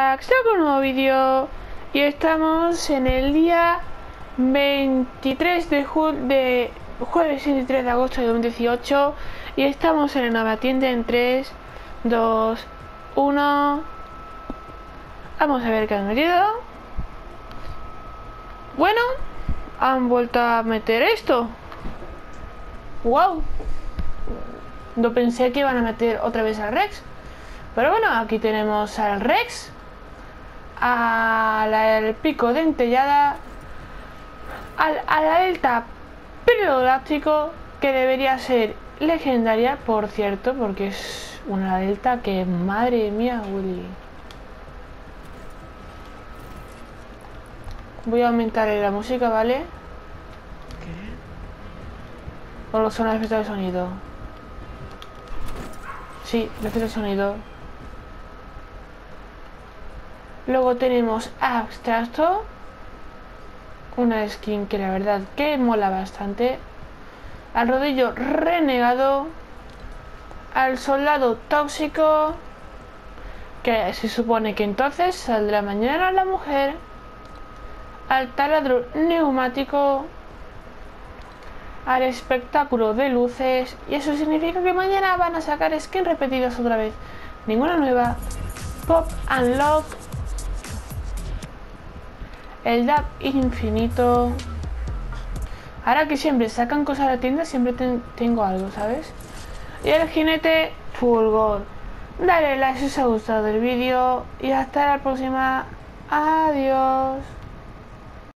Con un nuevo vídeo. Y estamos en el día 23 de, de jueves 23 de agosto de 2018 y estamos en la nueva tienda en 3, 2, 1 Vamos a ver qué han metido Bueno, han vuelto a meter esto. Wow No pensé que iban a meter otra vez al Rex. Pero bueno, aquí tenemos al Rex al pico dentellada, al, a la delta pterodáctico, que debería ser legendaria, por cierto, porque es una delta que, madre mía, Willy. Voy a aumentar la música, ¿vale? ¿Qué? O son los efectos de sonido. Sí, efectos de sonido. Luego tenemos Abstracto. Una skin que la verdad que mola bastante. Al rodillo renegado. Al soldado tóxico. Que se supone que entonces saldrá mañana la mujer. Al taladro neumático. Al espectáculo de luces. Y eso significa que mañana van a sacar skins repetidas otra vez. Ninguna nueva. Pop and Lock el DAP infinito. Ahora que siempre sacan cosas a la tienda, siempre tengo algo, ¿sabes? Y el jinete fulgor. Dale like si os ha gustado el vídeo y hasta la próxima. Adiós.